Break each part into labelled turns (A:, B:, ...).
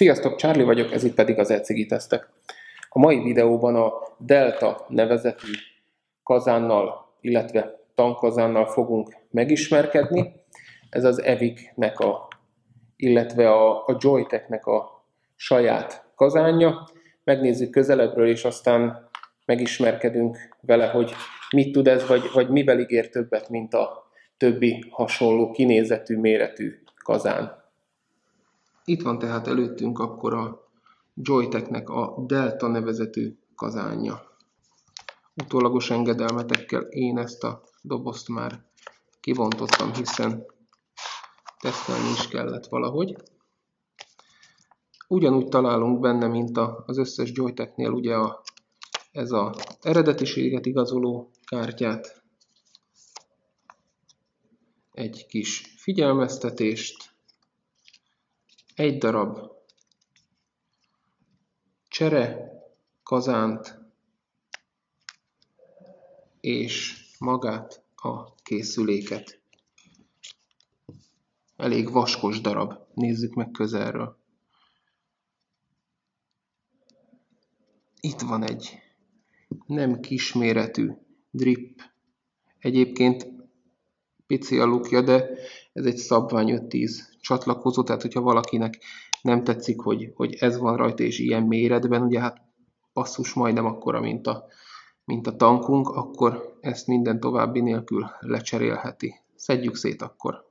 A: Sziasztok, Charlie vagyok, ez itt pedig az Ecigi Tesztek. A mai videóban a Delta nevezetű kazánnal, illetve tankazánnal fogunk megismerkedni. Ez az Evic-nek a, illetve a, a Joytech-nek a saját kazánja. Megnézzük közelebbről, és aztán megismerkedünk vele, hogy mit tud ez, vagy, vagy mivel ígér többet, mint a többi hasonló kinézetű, méretű kazán. Itt van tehát előttünk akkor a Joytechnek a Delta nevezetű kazánja. Utólagos engedelmetekkel én ezt a dobozt már kibontottam, hiszen tesztelni is kellett valahogy. Ugyanúgy találunk benne, mint az összes Joytechnél ugye a, ez a eredetiséget igazoló kártyát, egy kis figyelmeztetést, egy darab csere, kazánt és magát a készüléket. Elég vaskos darab. Nézzük meg közelről. Itt van egy nem kisméretű drip. Egyébként pici a lukja, de ez egy szabvány 5-10 csatlakozó, tehát hogyha valakinek nem tetszik, hogy, hogy ez van rajta és ilyen méretben, ugye hát passzus majdnem akkora, mint a, mint a tankunk, akkor ezt minden további nélkül lecserélheti. Szedjük szét akkor.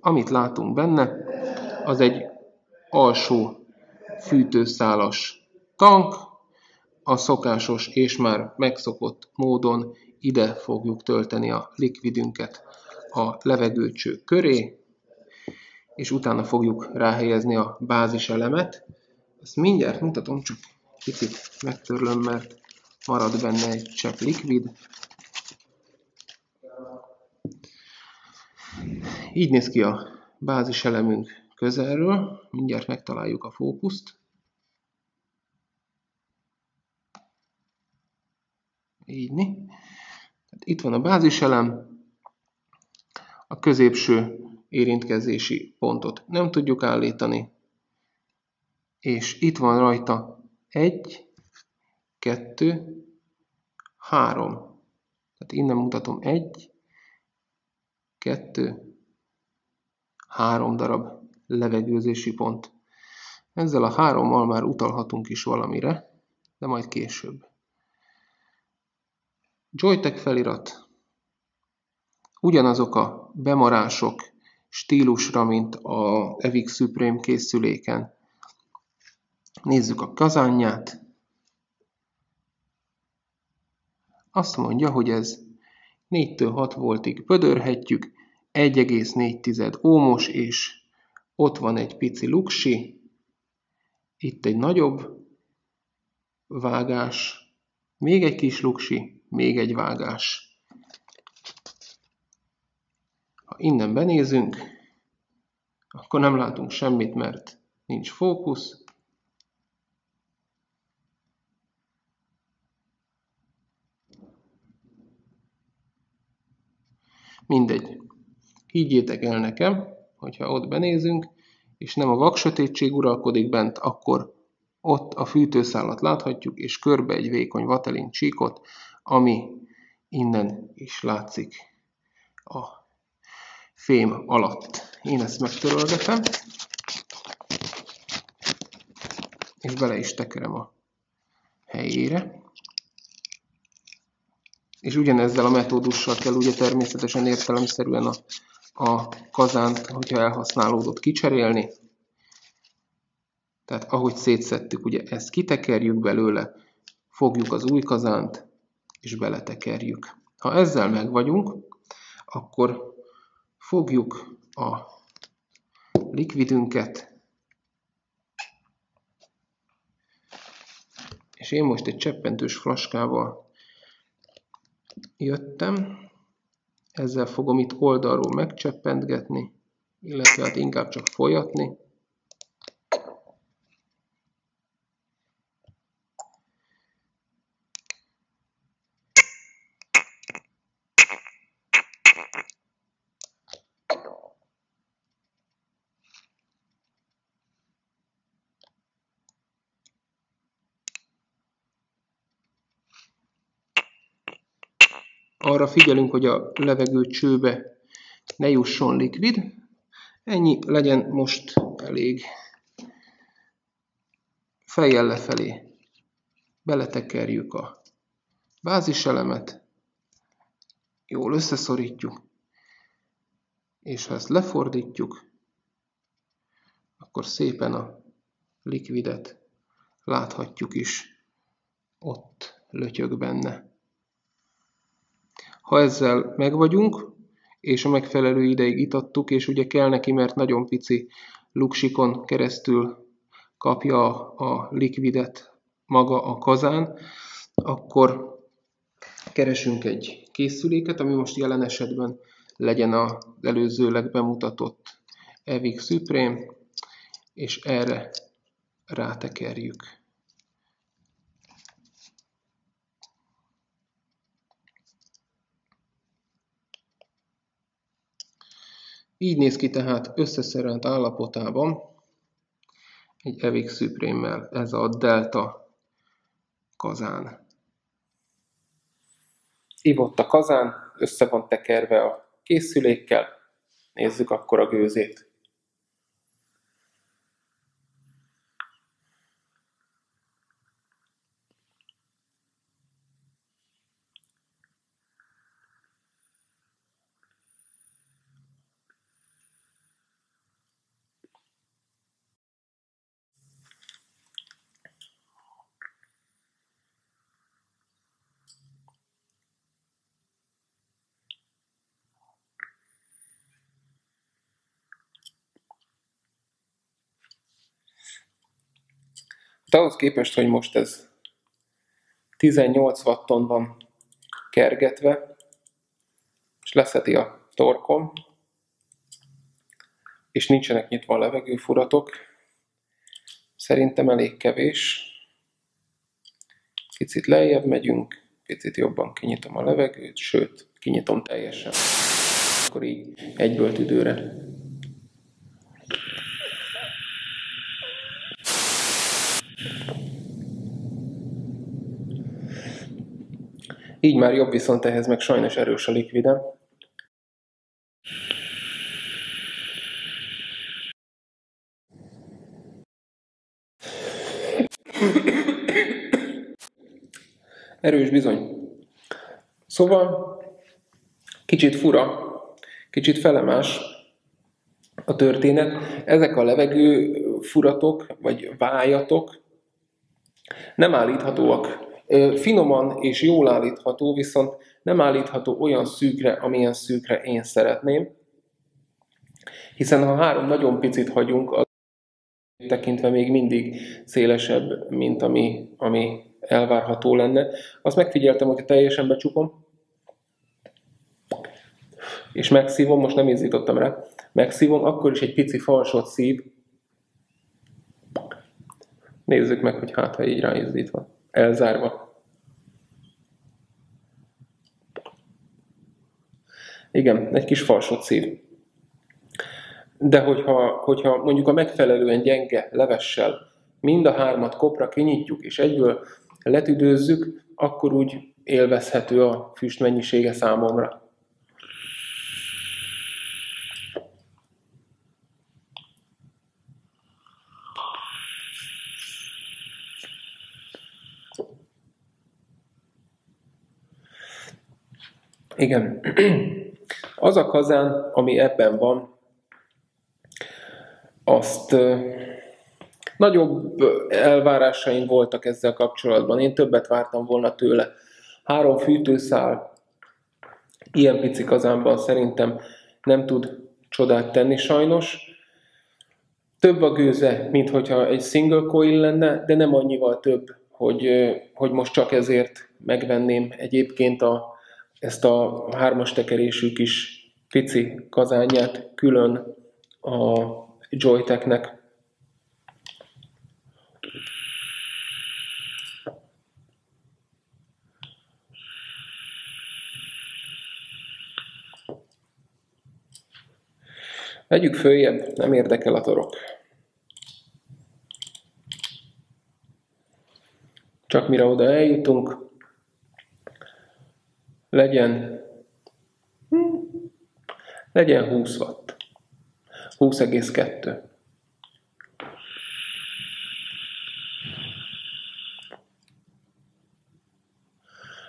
A: Amit látunk benne, az egy alsó fűtőszálas tank, a szokásos és már megszokott módon ide fogjuk tölteni a likvidünket a levegőcső köré, és utána fogjuk ráhelyezni a bázis elemet. Ezt mindjárt mutatom, csak kicsit megtörlöm, mert marad benne egy csepp likvid. Így néz ki a bázis elemünk közelről, mindjárt megtaláljuk a fókuszt. Így. Itt van a báziselem, a középső érintkezési pontot nem tudjuk állítani, és itt van rajta egy, kettő, három. Tehát innen mutatom egy, kettő, három darab levegőzési pont. Ezzel a hárommal már utalhatunk is valamire, de majd később. Joytech felirat. Ugyanazok a bemarások stílusra, mint a Evic Supreme készüléken. Nézzük a kazánját. Azt mondja, hogy ez 4-től 6 voltig pödörhetjük, 1,4 ómos, és ott van egy pici luksi, itt egy nagyobb vágás, még egy kis luksi, még egy vágás. Ha innen benézünk, akkor nem látunk semmit, mert nincs fókusz. Mindegy. Higgyétek el nekem, hogyha ott benézünk, és nem a vaksötétség uralkodik bent, akkor ott a fűtőszálat láthatjuk, és körbe egy vékony vatelin csíkot, ami innen is látszik a fém alatt. Én ezt megtörölgetem, és bele is tekerem a helyére. És ugyanezzel a metódussal kell ugye természetesen értelemszerűen a, a kazánt, hogyha elhasználódott kicserélni. Tehát ahogy szétszettük, ugye ezt kitekerjük belőle, fogjuk az új kazánt, és beletekerjük. Ha ezzel meg vagyunk, akkor fogjuk a likvidünket, és én most egy cseppentős flaskával jöttem, ezzel fogom itt oldalról megcseppentgetni, illetve hát inkább csak folyatni. Arra figyelünk, hogy a levegő csőbe ne jusson likvid. Ennyi legyen most elég. Fejjel lefelé beletekerjük a báziselemet, jól összeszorítjuk, és ha ezt lefordítjuk, akkor szépen a likvidet láthatjuk is, ott lötyög benne. Ha ezzel megvagyunk, és a megfelelő ideig itattuk, és ugye kell neki, mert nagyon pici luksikon keresztül kapja a likvidet maga a kazán, akkor keresünk egy készüléket, ami most jelen esetben legyen az előzőleg bemutatott Evic Supreme, és erre rátekerjük. Így néz ki tehát összeszerelt állapotában egy Evic Supreme-mel ez a Delta kazán. Ivott a kazán, össze van tekerve a készülékkel, nézzük akkor a gőzét. De ahhoz képest, hogy most ez 18 watton van kergetve, és leszeti a torkom, és nincsenek nyitva a levegőfuratok, szerintem elég kevés. Picit lejjebb megyünk, picit jobban kinyitom a levegőt, sőt, kinyitom teljesen. Akkor így egyből tüdőre Így már jobb, viszont ehhez meg sajnos erős a likvidem. Erős bizony. Szóval kicsit fura, kicsit felemás a történet. Ezek a levegő furatok, vagy vájatok nem állíthatóak Finoman és jól állítható, viszont nem állítható olyan szűkre, amilyen szűkre én szeretném. Hiszen ha három nagyon picit hagyunk, az tekintve még mindig szélesebb, mint ami, ami elvárható lenne. Azt megfigyeltem, hogy teljesen becsukom, és megszívom, most nem ízítottam rá, megszívom, akkor is egy pici falsot szív. Nézzük meg, hogy hát, ha így ráízdítva elzárva. Igen, egy kis falsot szív. De hogyha, hogyha mondjuk a megfelelően gyenge levessel mind a hármat kopra kinyitjuk, és egyből letüdőzzük, akkor úgy élvezhető a füst mennyisége számomra. Igen. Az a kazán, ami ebben van, azt nagyobb elvárásaim voltak ezzel kapcsolatban. Én többet vártam volna tőle. Három fűtőszál ilyen pici kazánban szerintem nem tud csodát tenni sajnos. Több a gőze, mint hogyha egy single coil lenne, de nem annyival több, hogy, hogy most csak ezért megvenném egyébként a ezt a hármas tekerésű kis pici kazányát külön a Joyteknek. Vegyük följebb, nem érdekel a torok. Csak mire oda eljutunk, legyen, legyen 20 watt. 20,2.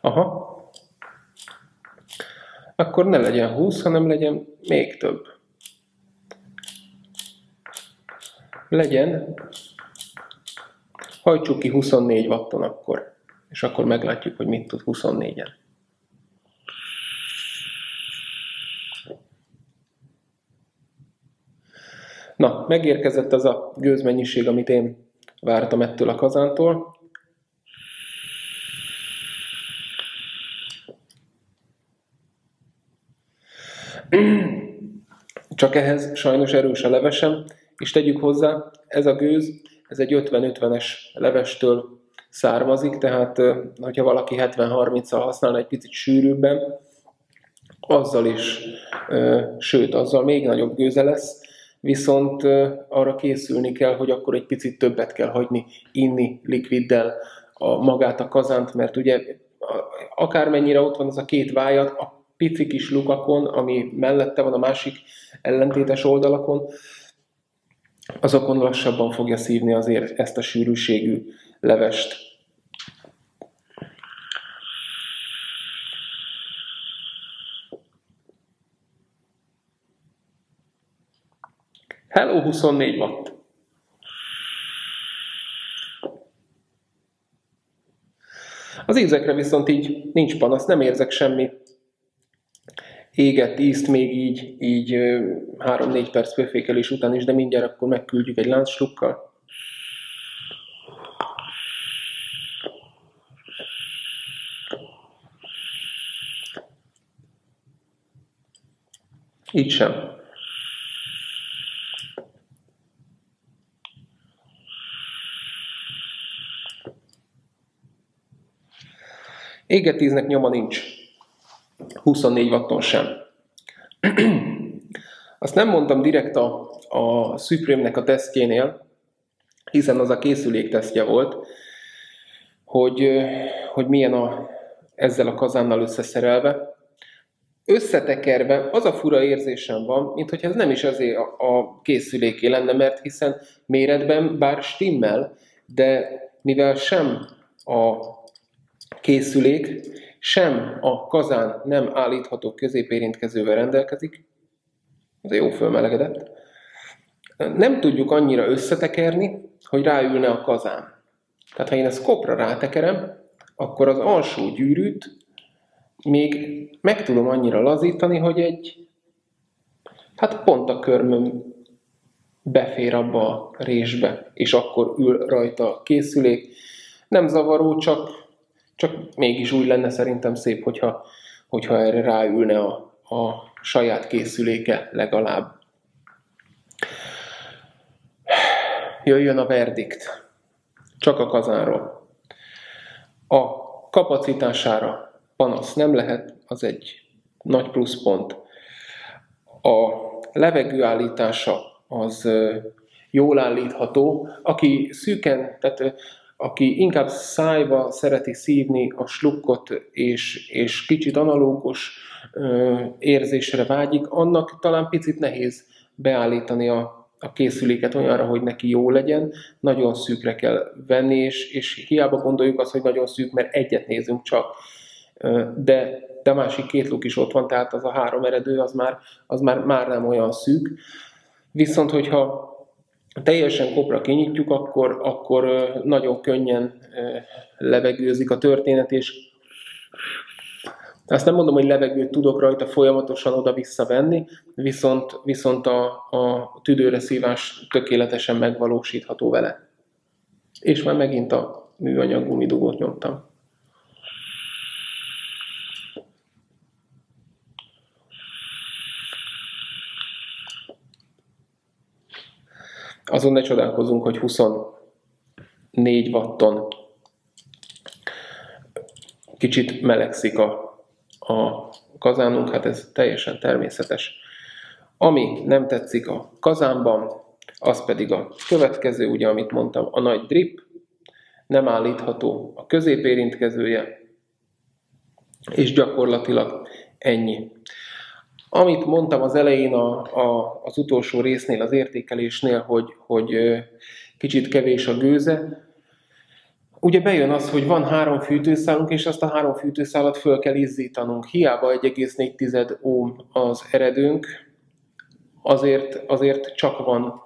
A: Aha. Akkor ne legyen 20, hanem legyen még több. Legyen, hajtsuk ki 24 watton akkor, és akkor meglátjuk, hogy mit tud 24-en. Na, megérkezett az a gőzmennyiség, amit én vártam ettől a kazántól. Csak ehhez sajnos erős a levesem, és tegyük hozzá, ez a gőz, ez egy 50-50-es levestől származik, tehát hogyha valaki 70-30-al használna egy picit sűrűbben, azzal is, sőt, azzal még nagyobb gőze lesz, viszont arra készülni kell, hogy akkor egy picit többet kell hagyni inni likviddel a magát a kazánt, mert ugye akármennyire ott van az a két vájat, a pici kis lukakon, ami mellette van a másik ellentétes oldalakon, azokon lassabban fogja szívni azért ezt a sűrűségű levest. Hello 24 watt. Az ízekre viszont így nincs panasz, nem érzek semmi égett ízt még így, így 3-4 perc főfékelés után is, de mindjárt akkor megküldjük egy láncstrukkal. Így sem. Égetíznek nyoma nincs. 24 watton sem. Azt nem mondtam direkt a, a Supreme-nek a tesztjénél, hiszen az a készülék tesztje volt, hogy, hogy milyen a, ezzel a kazánnal összeszerelve. Összetekerve az a fura érzésem van, mint hogy ez nem is azért a, a készüléké lenne, mert hiszen méretben bár stimmel, de mivel sem a készülék, sem a kazán nem állítható középérintkezővel rendelkezik, ez jó fölmelegedett, nem tudjuk annyira összetekerni, hogy ráülne a kazán. Tehát ha én ezt kopra rátekerem, akkor az alsó gyűrűt még meg tudom annyira lazítani, hogy egy, hát pont a körmöm befér abba a résbe, és akkor ül rajta a készülék. Nem zavaró, csak csak mégis úgy lenne szerintem szép, hogyha, hogyha erre ráülne a, a saját készüléke legalább. Jöjjön a verdikt. Csak a kazánról. A kapacitására panasz nem lehet, az egy nagy pluszpont. A levegőállítása az jól állítható. Aki szűken, tehát aki inkább szájba szereti szívni a slukkot, és, és kicsit analógus ö, érzésre vágyik, annak talán picit nehéz beállítani a, a készüléket olyanra, hogy neki jó legyen, nagyon szűkre kell venni, és, és hiába gondoljuk azt, hogy nagyon szűk, mert egyet nézünk csak, de, de a másik két luk is ott van, tehát az a három eredő az már, az már, már nem olyan szűk. Viszont, hogyha teljesen kopra kinyitjuk, akkor, akkor nagyon könnyen levegőzik a történet, és azt nem mondom, hogy levegőt tudok rajta folyamatosan oda-vissza venni, viszont, viszont a, a tüdőre szívás tökéletesen megvalósítható vele. És már megint a műanyag gumidugót nyomtam. Azon ne csodálkozunk, hogy 24 watton kicsit melegszik a, a kazánunk, hát ez teljesen természetes. Ami nem tetszik a kazánban, az pedig a következő, ugye, amit mondtam, a nagy drip, nem állítható a középérintkezője, és gyakorlatilag ennyi. Amit mondtam az elején a, a, az utolsó résznél, az értékelésnél, hogy, hogy kicsit kevés a gőze, ugye bejön az, hogy van három fűtőszálunk, és azt a három fűtőszálat föl kell izzítanunk. Hiába 1,4 ohm az eredőnk, azért, azért csak van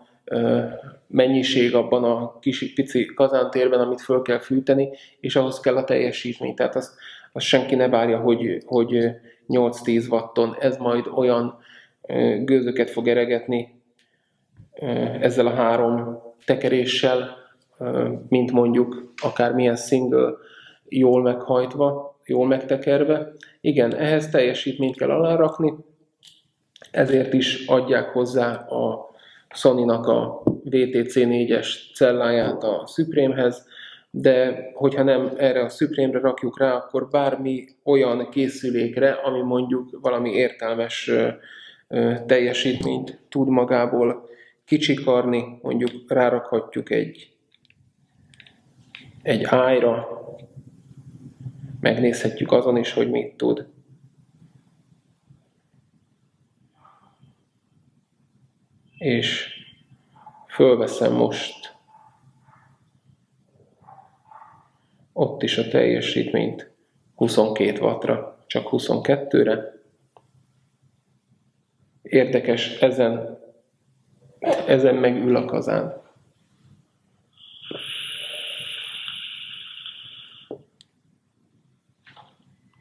A: mennyiség abban a kis pici kazántérben, amit föl kell fűteni, és ahhoz kell a teljesítmény. Tehát azt, azt senki ne várja, hogy, hogy 8-10 watton ez majd olyan gőzöket fog eregetni ezzel a három tekeréssel, mint mondjuk akármilyen single jól meghajtva, jól megtekerve. Igen, ehhez teljesítményt kell alárakni, ezért is adják hozzá a Sony-nak a VTC 4-es celláját a Supreme-hez, de hogyha nem erre a Supreme-re rakjuk rá, akkor bármi olyan készülékre, ami mondjuk valami értelmes teljesítményt tud magából kicsikarni, mondjuk rárakhatjuk egy, egy ájra, megnézhetjük azon is, hogy mit tud. És fölveszem most ott is a teljesítményt 22 wattra, csak 22-re. Érdekes, ezen, ezen megül a kazán.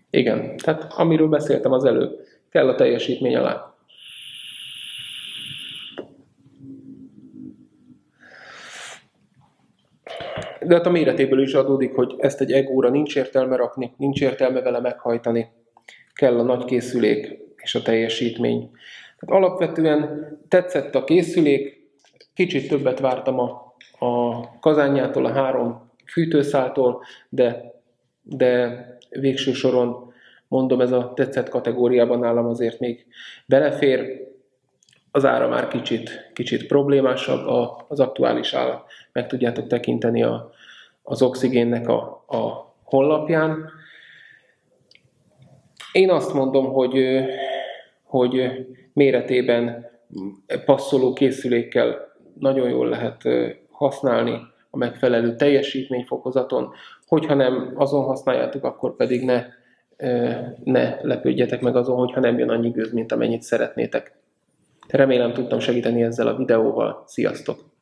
A: Igen, tehát amiről beszéltem az előbb, kell a teljesítmény alá. De hát a méretéből is adódik, hogy ezt egy egóra nincs értelme rakni, nincs értelme vele meghajtani. Kell a nagy készülék és a teljesítmény. Tehát alapvetően tetszett a készülék, kicsit többet vártam a, a kazányától, a három fűtőszáltól, de, de végső soron mondom, ez a tetszett kategóriában nálam azért még belefér. Az ára már kicsit, kicsit problémásabb, az aktuális ára meg tudjátok tekinteni a, az oxigénnek a, a honlapján. Én azt mondom, hogy, hogy méretében passzoló készülékkel nagyon jól lehet használni a megfelelő teljesítményfokozaton. Hogyha nem azon használjátok, akkor pedig ne, ne lepődjetek meg azon, hogyha nem jön annyi gőz, mint amennyit szeretnétek. Remélem tudtam segíteni ezzel a videóval. Sziasztok!